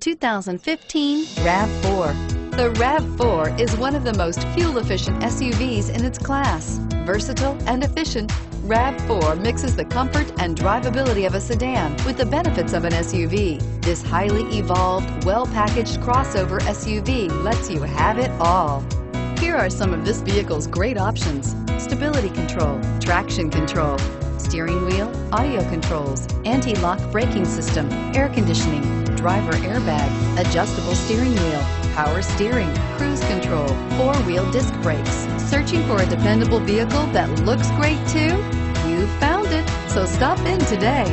2015 RAV4. The RAV4 is one of the most fuel-efficient SUVs in its class. Versatile and efficient, RAV4 mixes the comfort and drivability of a sedan with the benefits of an SUV. This highly evolved, well-packaged crossover SUV lets you have it all. Here are some of this vehicle's great options. Stability control, traction control, steering wheel, audio controls, anti-lock braking system, air conditioning, driver airbag, adjustable steering wheel, power steering, cruise control, four-wheel disc brakes. Searching for a dependable vehicle that looks great too? You found it, so stop in today.